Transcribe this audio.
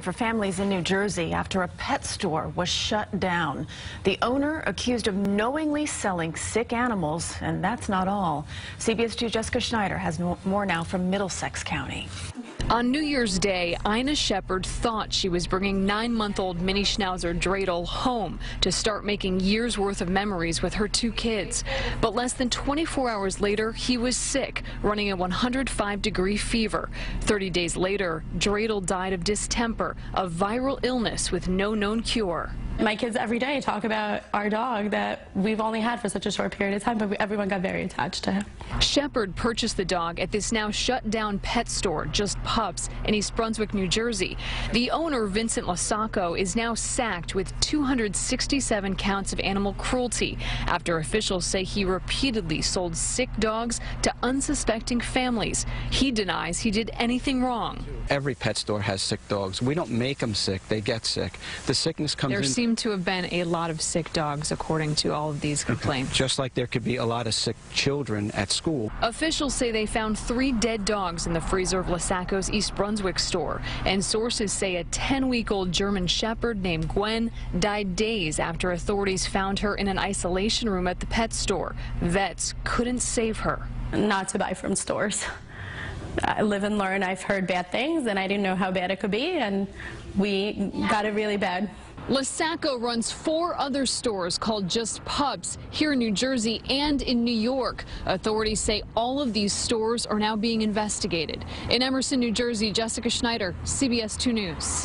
For families in New Jersey after a pet store was shut down. The owner accused of knowingly selling sick animals, and that's not all. CBS 2 Jessica Schneider has more now from Middlesex County. On New Year's Day, Ina Shepard thought she was bringing nine-month-old mini schnauzer Dreidel home to start making years' worth of memories with her two kids. But less than 24 hours later, he was sick, running a 105-degree fever. 30 days later, Dreidel died of distemper, a viral illness with no known cure. My kids every day talk about our dog that we've only had for such a short period of time, but we, everyone got very attached to him. Shepard purchased the dog at this now shut down pet store, Just Pups, in East Brunswick, New Jersey. The owner, Vincent LoSacco, is now sacked with 267 counts of animal cruelty after officials say he repeatedly sold sick dogs to unsuspecting families. He denies he did anything wrong. Every pet store has sick dogs. We don't make them sick. They get sick. The sickness comes there in seem to have been a lot of sick dogs, according to all of these mhm. complaints. Just like there could be a lot of sick children at school. Officials say they found three dead dogs in the freezer of LoSacco's East Brunswick store, and sources say a 10-week-old German Shepherd named Gwen died days after authorities found her in an isolation room at the pet store. Vets couldn't save her. Not to buy from stores. I live and learn. I've heard bad things, and I didn't know how bad it could be, and we got it really bad. LoSacco runs four other stores called Just Pups here in New Jersey and in New York. Authorities say all of these stores are now being investigated. In Emerson, New Jersey, Jessica Schneider, CBS 2 News.